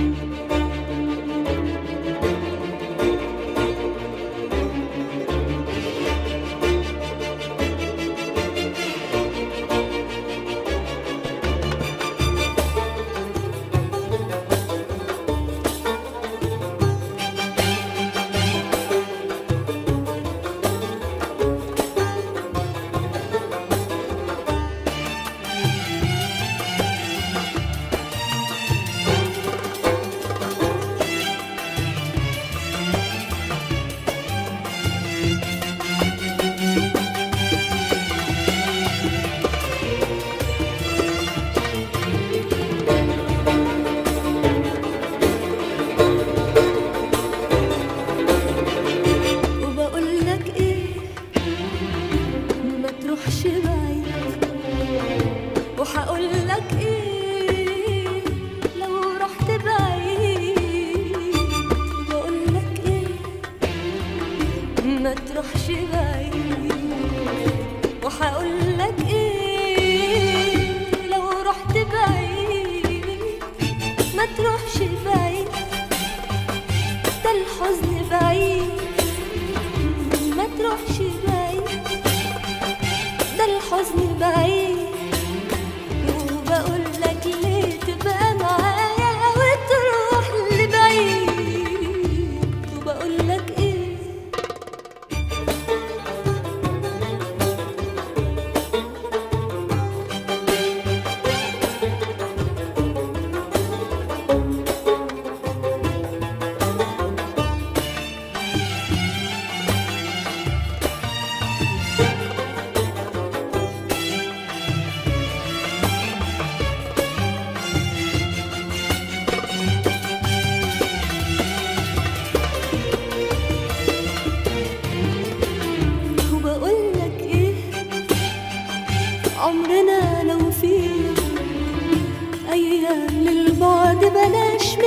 وبقول الحزن بعيد. ما تروحش بعيد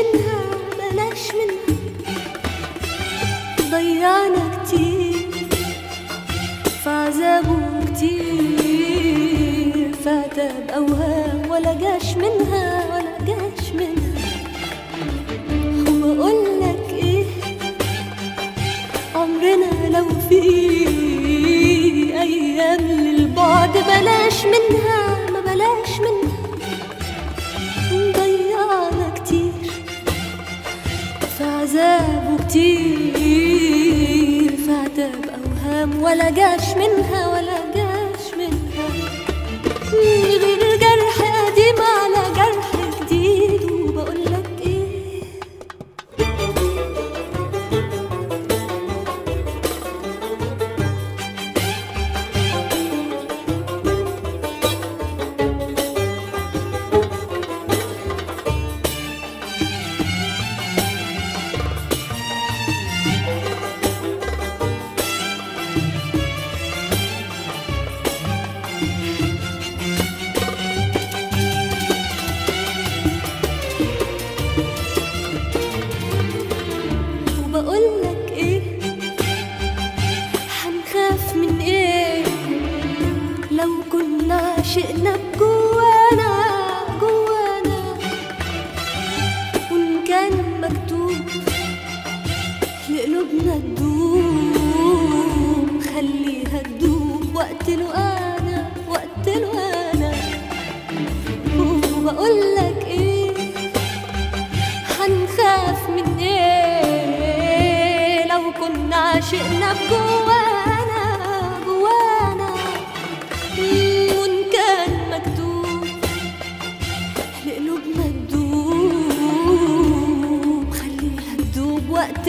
منها بلاش منها. ضيعنا كتير في عذابه كتير. فات بأوهام ولا جاش منها ولا جاش منها. وبقول لك إيه؟ عمرنا لو في في عذابه كتير فعتاب أوهام ولا جاش منها ولا تدوب وقت أنا وقت أنا وبقول لك إيه؟ هنخاف من إيه؟ لو كنا عشقنا بجوانا جوانا وان كان مكتوب لقلوبنا تدوب خليها تدوب وقت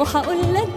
وحقولك لك